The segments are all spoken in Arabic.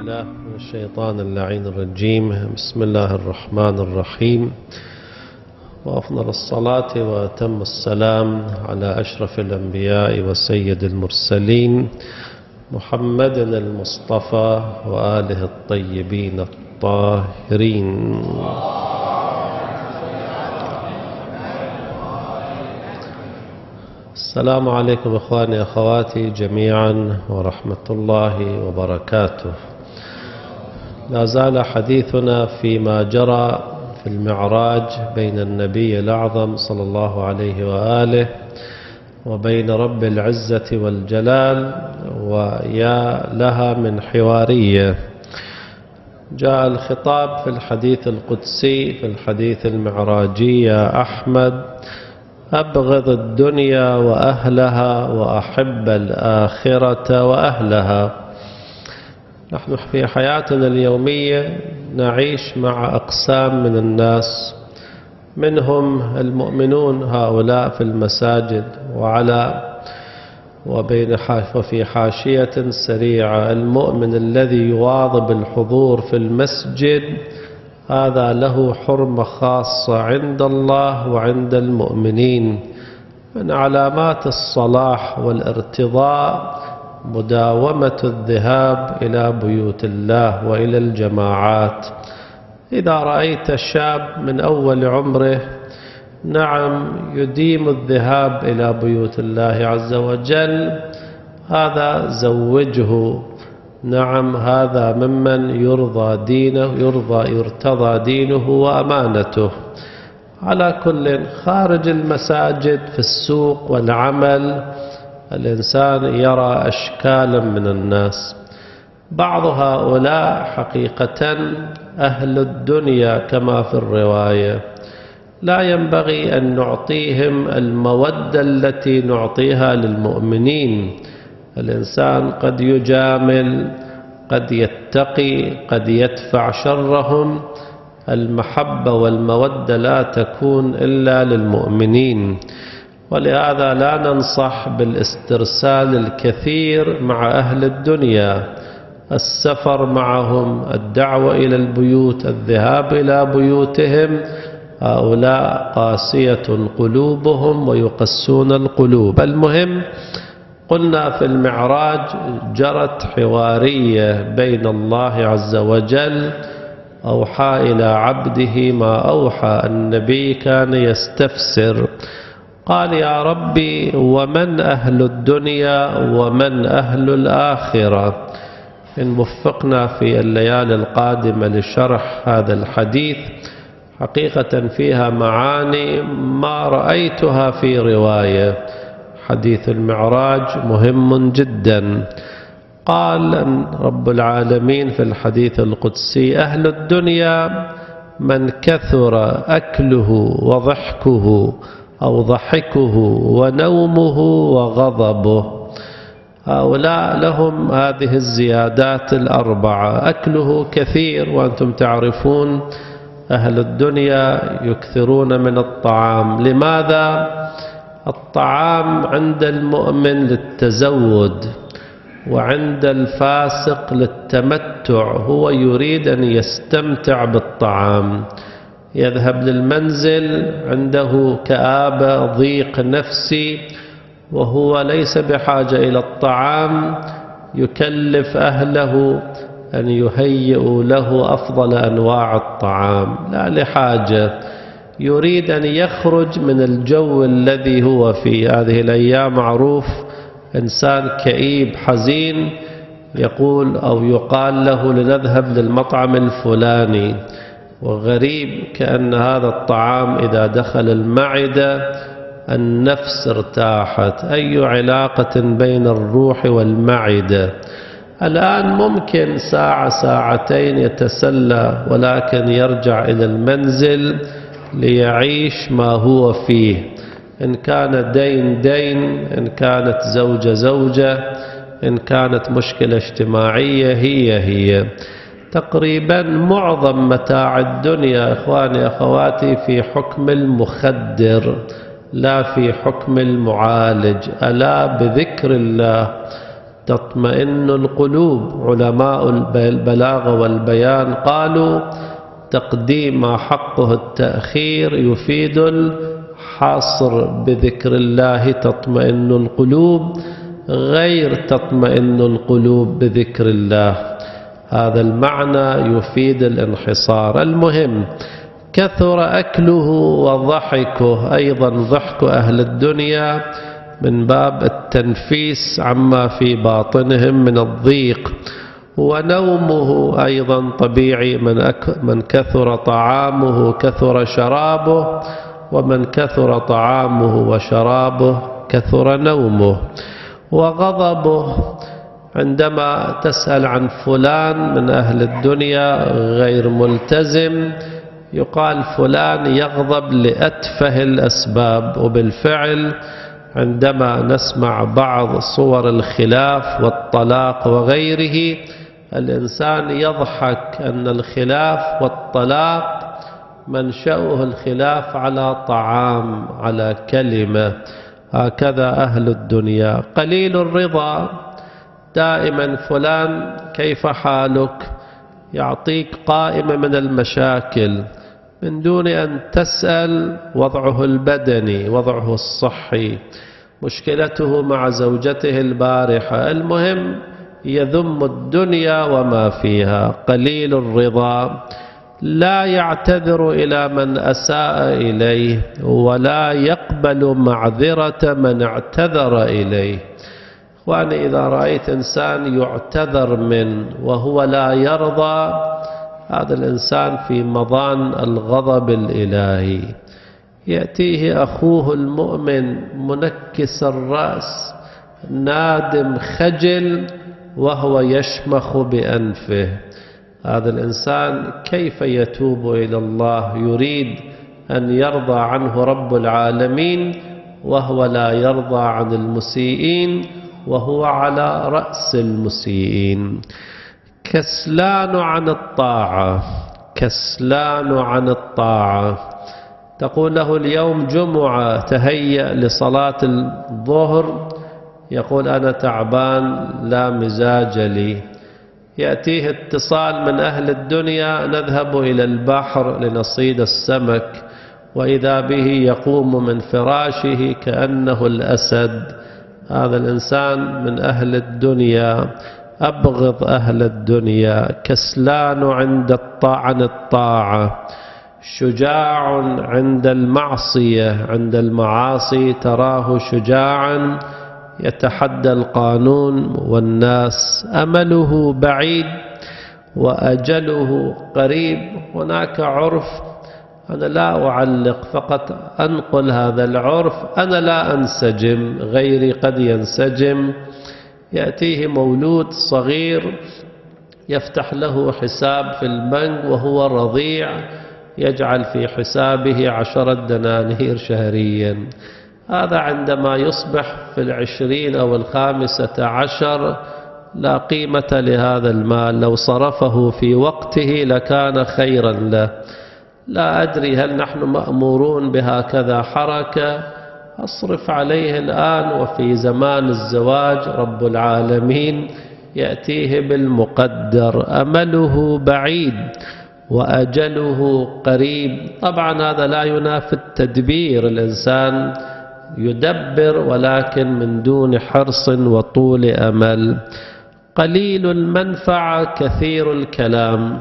بالله من الشيطان اللعين الرجيم. بسم الله الرحمن الرحيم. وأفضل الصلاة وأتم السلام على أشرف الأنبياء وسيد المرسلين محمد المصطفى وآله الطيبين الطاهرين. السلام عليكم إخواني أخواتي جميعا ورحمة الله وبركاته. لا زال حديثنا فيما جرى في المعراج بين النبي الأعظم صلى الله عليه وآله وبين رب العزة والجلال ويا لها من حوارية. جاء الخطاب في الحديث القدسي في الحديث المعراجي يا أحمد أبغض الدنيا وأهلها وأحب الآخرة وأهلها. نحن في حياتنا اليومية نعيش مع أقسام من الناس منهم المؤمنون هؤلاء في المساجد وعلى وبين وفي حاشية سريعة. المؤمن الذي يواظب الحضور في المسجد هذا له حرمة خاصة عند الله وعند المؤمنين. من علامات الصلاح والارتضاء مداومة الذهاب إلى بيوت الله وإلى الجماعات. إذا رأيت شاب من أول عمره نعم يديم الذهاب إلى بيوت الله عز وجل. هذا زوجه. نعم هذا ممن يرضى دينه يرضى يرتضى دينه وأمانته. على كل خارج المساجد في السوق والعمل الإنسان يرى أشكالا من الناس. بعض هؤلاء حقيقة أهل الدنيا كما في الرواية. لا ينبغي أن نعطيهم المودة التي نعطيها للمؤمنين. الإنسان قد يجامل قد يتقي قد يدفع شرهم. المحبة والمودة لا تكون إلا للمؤمنين. ولهذا لا ننصح بالاسترسال الكثير مع أهل الدنيا. السفر معهم الدعوة إلى البيوت الذهاب إلى بيوتهم هؤلاء قاسية قلوبهم ويقسون القلوب. المهم قلنا في المعراج جرت حوارية بين الله عز وجل أوحى إلى عبده ما أوحى النبي كان يستفسر. قال يا ربي ومن أهل الدنيا ومن أهل الآخرة. إن وفقنا في الليالي القادمة لشرح هذا الحديث حقيقة فيها معاني ما رأيتها في رواية. حديث المعراج مهم جدا. قال رب العالمين في الحديث القدسي أهل الدنيا من كثر أكله وضحكه. أو ضحكه ونومه وغضبه. هؤلاء لهم هذه الزيادات الأربعة. أكله كثير وأنتم تعرفون أهل الدنيا يكثرون من الطعام. لماذا؟ الطعام عند المؤمن للتزود وعند الفاسق للتمتع. هو يريد أن يستمتع بالطعام. يذهب للمنزل عنده كآبة ضيق نفسي وهو ليس بحاجة إلى الطعام يكلف أهله أن يهيئوا له أفضل أنواع الطعام. لا لحاجة. يريد أن يخرج من الجو الذي هو فيه. هذه الأيام معروف إنسان كئيب حزين يقول أو يقال له لنذهب للمطعم الفلاني. وغريب كأن هذا الطعام إذا دخل المعدة النفس ارتاحت. أي علاقة بين الروح والمعدة؟ الآن ممكن ساعة ساعتين يتسلى ولكن يرجع إلى المنزل ليعيش ما هو فيه. إن كان دين دين إن كانت زوجة زوجة إن كانت مشكلة اجتماعية هي هي. تقريبا معظم متاع الدنيا إخواني أخواتي في حكم المخدر لا في حكم المعالج. ألا بذكر الله تطمئن القلوب. علماء البلاغة والبيان قالوا تقديم حقه التأخير يفيد الحصر. بذكر الله تطمئن القلوب غير تطمئن القلوب بذكر الله. هذا المعنى يفيد الانحصار. المهم كثر أكله وضحكه. أيضا ضحك أهل الدنيا من باب التنفيس عما في باطنهم من الضيق. ونومه أيضا طبيعي من, من كثر طعامه كثر شرابه ومن كثر طعامه وشرابه كثر نومه. وغضبه عندما تسأل عن فلان من أهل الدنيا غير ملتزم يقال فلان يغضب لأتفه الأسباب وبالفعل عندما نسمع بعض صور الخلاف والطلاق وغيره الإنسان يضحك أن الخلاف والطلاق منشأه الخلاف على طعام على كلمة. هكذا أهل الدنيا. قليل الرضا. دائما فلان كيف حالك؟ يعطيك قائمة من المشاكل. من دون أن تسأل وضعه البدني وضعه الصحي. مشكلته مع زوجته البارحة. المهم يذم الدنيا وما فيها. قليل الرضا. لا يعتذر إلى من أساء إليه ولا يقبل معذرة من اعتذر إليه. وأنا إذا رأيت إنسان يعتذر من وهو لا يرضى هذا الإنسان في مضان الغضب الإلهي. يأتيه أخوه المؤمن منكس الرأس نادم خجل وهو يشمخ بأنفه. هذا الإنسان كيف يتوب إلى الله؟ يريد أن يرضى عنه رب العالمين وهو لا يرضى عن المسيئين. وهو على رأس المسيئين. كسلان عن الطاعة كسلان عن الطاعة. تقول له اليوم جمعة تهيأ لصلاة الظهر. يقول أنا تعبان لا مزاج لي. يأتيه اتصال من أهل الدنيا نذهب إلى البحر لنصيد السمك. وإذا به يقوم من فراشه كأنه الأسد. هذا الإنسان من أهل الدنيا أبغض أهل الدنيا كسلان عند عن الطاعة شجاع عند المعصية عند المعاصي تراه شجاعا يتحدى القانون والناس أمله بعيد وأجله قريب. هناك عرف أنا لا أعلق فقط أنقل هذا العرف أنا لا أنسجم غيري قد ينسجم. يأتيه مولود صغير يفتح له حساب في البنك وهو رضيع يجعل في حسابه عشرة دنانير شهريا. هذا عندما يصبح في العشرين أو الخامسة عشر لا قيمة لهذا المال لو صرفه في وقته لكان خيرا له. لا أدري هل نحن مأمورون بهكذا حركة. أصرف عليه الآن وفي زمان الزواج رب العالمين يأتيه بالمقدر. أمله بعيد وأجله قريب. طبعا هذا لا ينافي التدبير. الإنسان يدبر ولكن من دون حرص وطول أمل. قليل المنفعة كثير الكلام.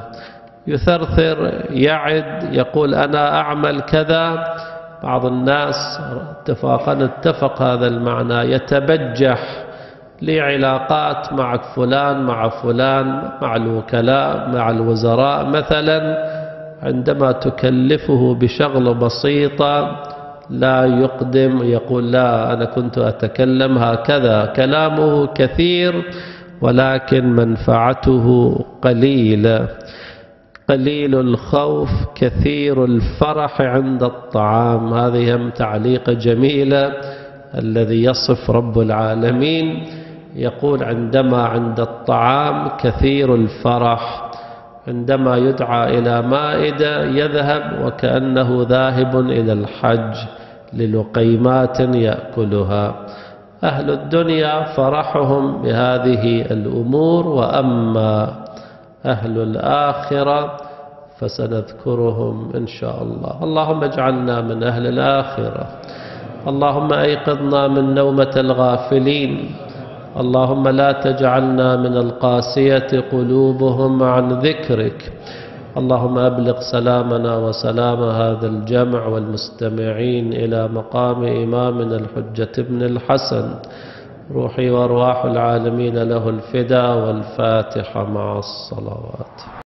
يثرثر يعد يقول أنا أعمل كذا. بعض الناس اتفاقا اتفق هذا المعنى يتبجح لي علاقات مع فلان مع فلان مع الوكلاء مع الوزراء. مثلا عندما تكلفه بشغلة بسيطة لا يقدم يقول لا أنا كنت أتكلم هكذا. كلامه كثير ولكن منفعته قليلة. قليل الخوف كثير الفرح عند الطعام. هذه هم تعليقة جميلة الذي يصف رب العالمين. يقول عندما عند الطعام كثير الفرح عندما يدعى إلى مائدة يذهب وكأنه ذاهب إلى الحج للقيمات يأكلها. أهل الدنيا فرحهم بهذه الأمور وأما أهل الآخرة فسنذكرهم إن شاء الله. اللهم اجعلنا من أهل الآخرة. اللهم أيقظنا من نومة الغافلين. اللهم لا تجعلنا من القاسية قلوبهم عن ذكرك. اللهم أبلغ سلامنا وسلام هذا الجمع والمستمعين إلى مقام إمامنا الحجة بن الحسن. روحي وأرواح العالمين له الفدا والفاتحة مع الصلوات.